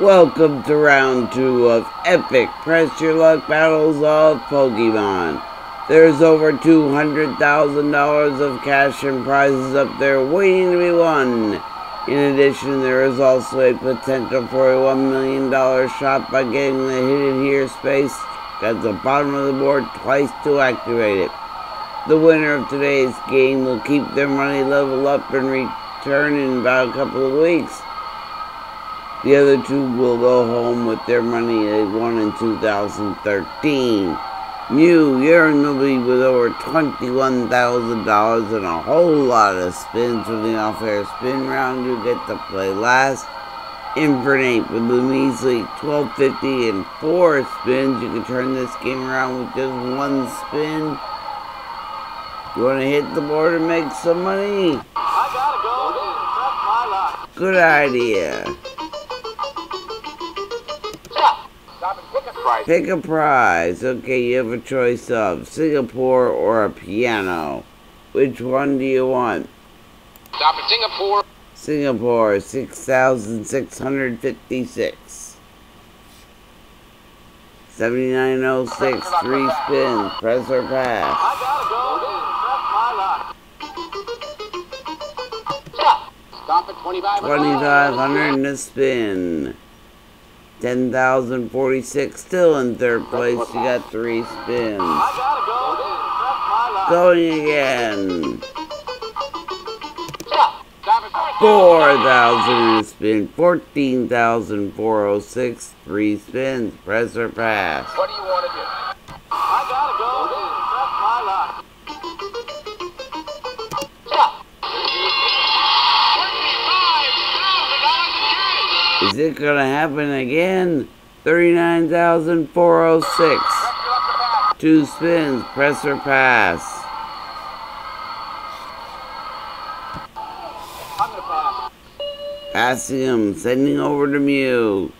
Welcome to round two of epic press your luck battles of Pokemon. There's over $200,000 of cash and prizes up there waiting to be won. In addition, there is also a potential for a $1 million shot by getting the hidden here space at the bottom of the board twice to activate it. The winner of today's game will keep their money level up and return in about a couple of weeks. The other two will go home with their money they won in 2013. Mew, you're in the lead with over $21,000 and a whole lot of spins from the off-air spin round. You get to play last. Infernape with a measly 1250 and four spins. You can turn this game around with just one spin. You want to hit the board and make some money? I gotta go. That's my luck. Good idea. And pick a price. Pick a prize. Okay, you have a choice of Singapore or a piano. Which one do you want? Stop in Singapore. Singapore, 6,656. 7906, three spins, press or pass. I gotta go. My luck. Stop. Stop at 25. 2,500 in a spin. 10,046, still in third place, you got three spins. Going again. Stop. Stop 4,000 in spin, 14,406, three spins, press or pass. What do you want to do? Is it gonna happen again? 39,406. Press your luck to pass. Two spins, press or pass. Passing them, sending over to Mew.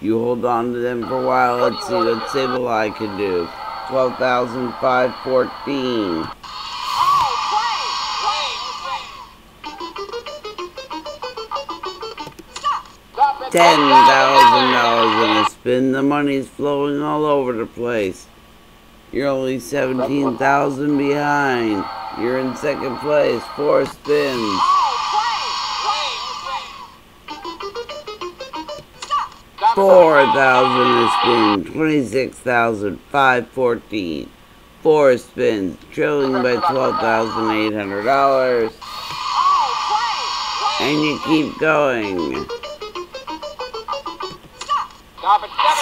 You hold on to them for a while. Let's see what Sableye can do. 12,514. Stop at Ten thousand dollars in a spin. The money's flowing all over the place. You're only seventeen thousand behind. You're in second place. Four spins. Four thousand in a spin. Twenty-six thousand five fourteen. Four spins, trailing by twelve thousand eight hundred dollars. And you keep going.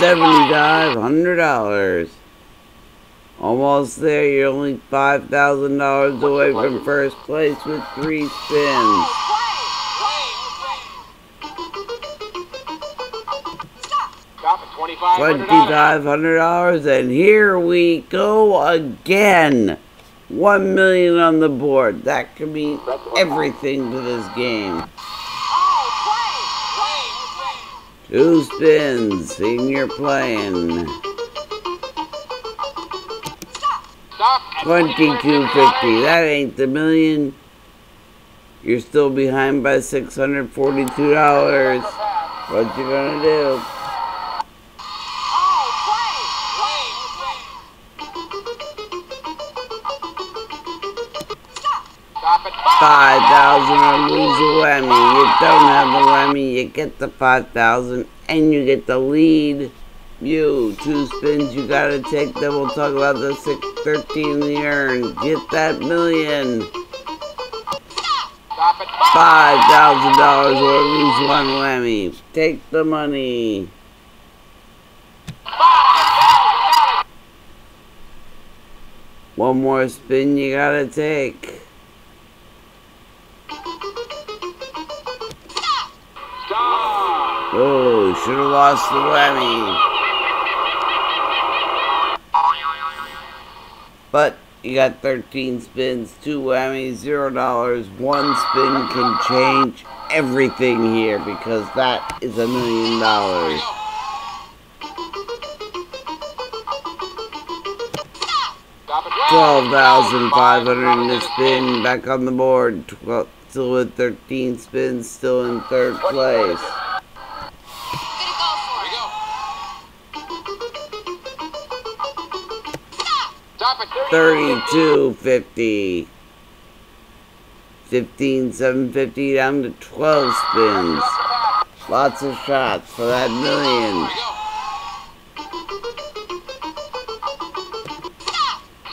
Stop at Seventy-five hundred dollars. Almost there. You're only five thousand dollars away from first place with three spins. Stop at $2,500. Twenty-five hundred dollars, and here we go again. One million on the board. That could mean everything to this game. Spins, and you're playing. Twenty-two fifty. That ain't the million. You're still behind by six hundred forty-two dollars. What you gonna do? Thousand or lose a whammy. You don't have a whammy, you get the five thousand and you get the lead. You two spins you gotta take then we'll talk about the six thirteen the earn. Get that million. Five thousand dollars or lose one whammy. Take the money. One more spin you gotta take. Oh, should have lost the whammy. But you got 13 spins, two whammies, zero dollars. One spin can change everything here because that is a million dollars. Twelve thousand five hundred in the spin, back on the board. Twelve, still with 13 spins, still in third place. 3250. 15, 750 down to 12 spins. Lots of shots for that million.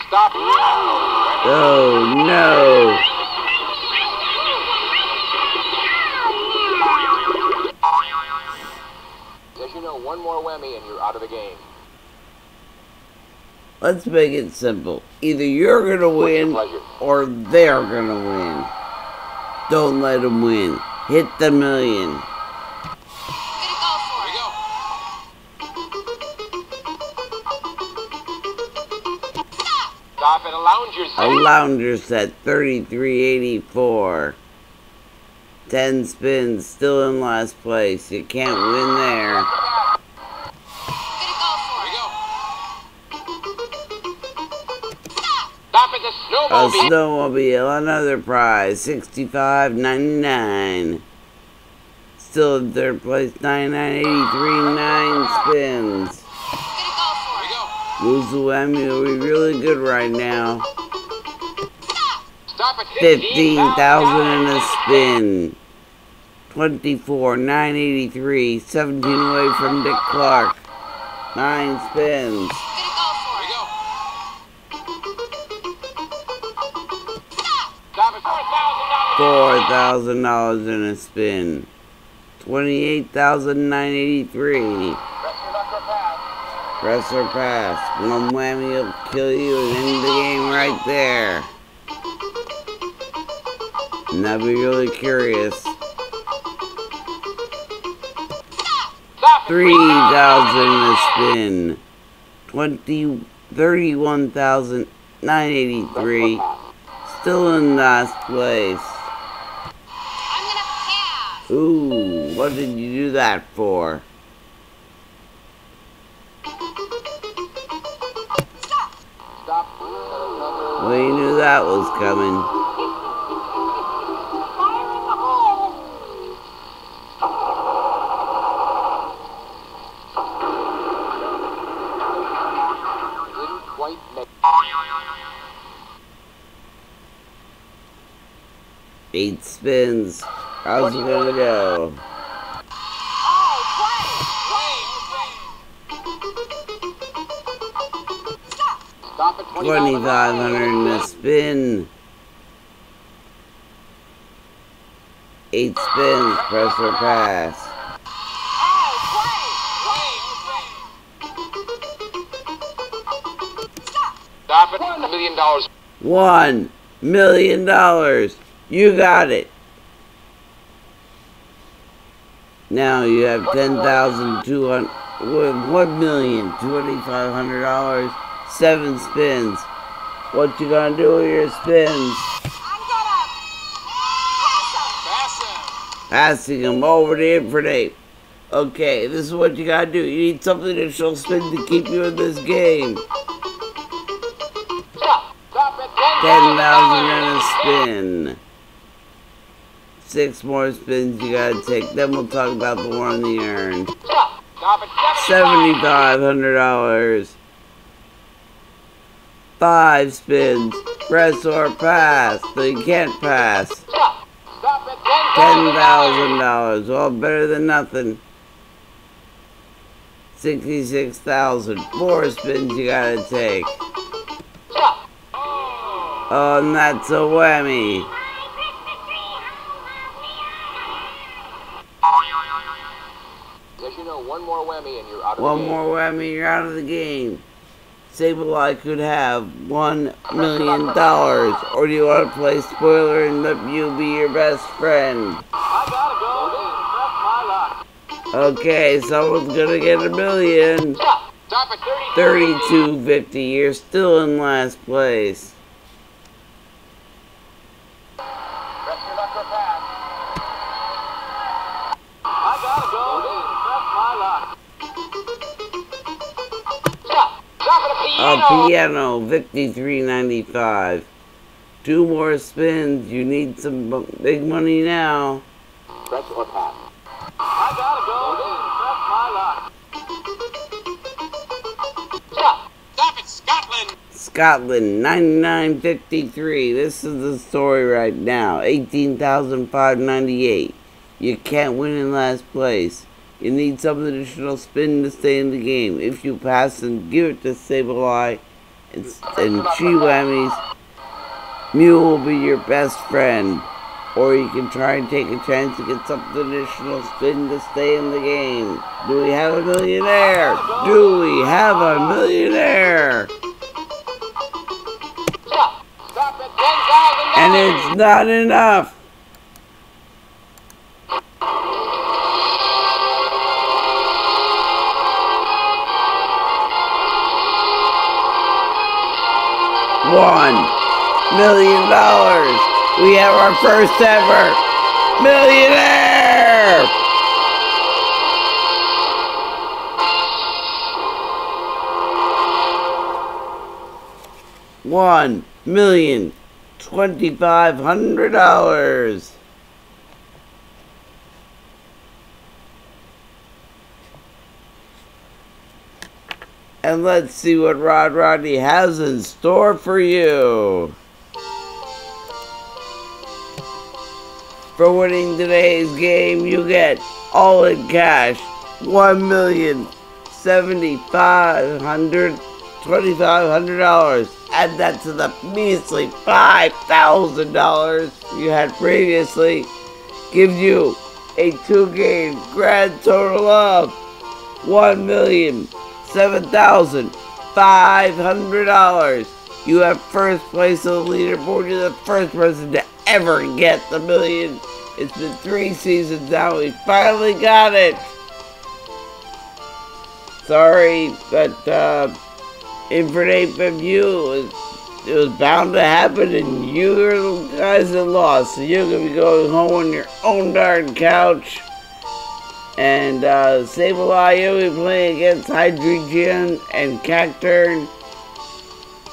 Stop. Oh no! As you know, one more whammy and you're out of the game. Let's make it simple. Either you're gonna win or they're gonna win. Don't let them win. Hit the million. Here we go. Stop at a lounger's A set. lounger set 3384. 10 spins, still in last place. You can't win there. Snowmobile. another prize, 65.99. Still in third place, 99.83, 9 spins. Here we. Lose the will be really good right now. 15,000 in a spin. 24, 983, 17 away from Dick Clark. 9 spins. $4,000. $4,000 in a spin. 28,983. Press your or pass. Press or pass. One whammy will kill you and end the game right there. And I'll be really curious. 3,000 in a spin. 20, 31,983. Still in last place. Ooh, what did you do that for? You knew that was coming. Eight spins. How's it gonna go? Stop at 2,500 in a spin. Eight spins, press or pass. Stop at a million dollars. One million dollars. You got it. Now you have ten thousand two hundred. One million twenty five hundred dollars. Seven spins. What you gonna do with your spins? i Passing them over the Infernape. Okay, this is what you gotta do. You need something that shall spin to keep you in this game. Stop. Stop at Ten thousand in a spin. Six more spins you gotta take. Then we'll talk about the one. Stop at Seventy-five hundred dollars. Five spins. Press or pass. So you can't pass. Ten thousand dollars. Well, better than nothing. Sixty-six thousand. Four spins you gotta take. Oh, and that's a whammy. One more whammy and you're out of One the game. more whammy, you're out of the game. Sableye could have one million dollars, or do you want to play spoiler and let you be your best friend? I gotta go. That's my luck. Okay, someone's gonna get a million. Stop. Stop at 30. Thirty-two fifty. You're still in last place. A piano. piano, fifty-three ninety-five. Two more spins. You need some big money now. Press or pass. I gotta go. That's my luck. Stop. Stop at Scotland. Scotland, 9953. This is the story right now. 18,598. You can't win in last place. You need some additional spin to stay in the game. If you pass, then give it to Sableye and, and Chi Whammies. Mew will be your best friend. Or you can try and take a chance to get some additional spin to stay in the game. Do we have a millionaire? Do we have a millionaire? Stop. Stop at ten thousand And it's not enough. Million dollars. We have our first ever millionaire. One million twenty-five hundred dollars. And let's see what Rod Roddy has in store for you. For winning today's game, you get all in cash one million seventy-five hundred twenty-five hundred dollars. Add that to the measly five thousand dollars you had previously. Gives you a two-game grand total of one million seven thousand five hundred dollars. You have first place on the leaderboard. You're the first person to ever get the million. It's been three seasons now. We finally got it. Sorry, but uh, Infernape from you, it was, bound to happen, and you guys that lost. So you're gonna be going home on your own darn couch. And uh, Sableye, you'll be playing against Hydreigon and Cacturne.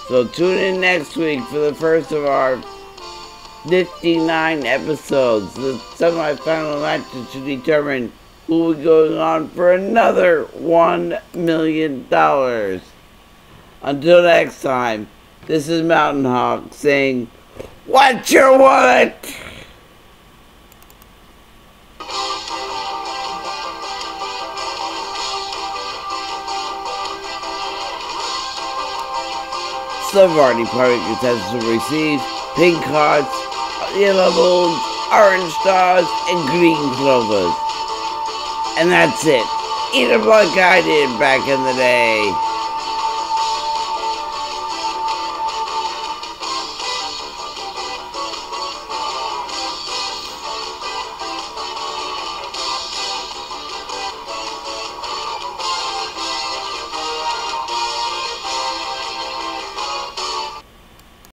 So tune in next week for the first of our 59 episodes. The semifinal matches to determine who will be going on for another $1 million. Until next time, this is Mountain Hawk saying, What's your wallet? Our department contestants will receive pink hearts, yellow moons, orange stars, and green clovers. And that's it. Eat them like I did back in the day.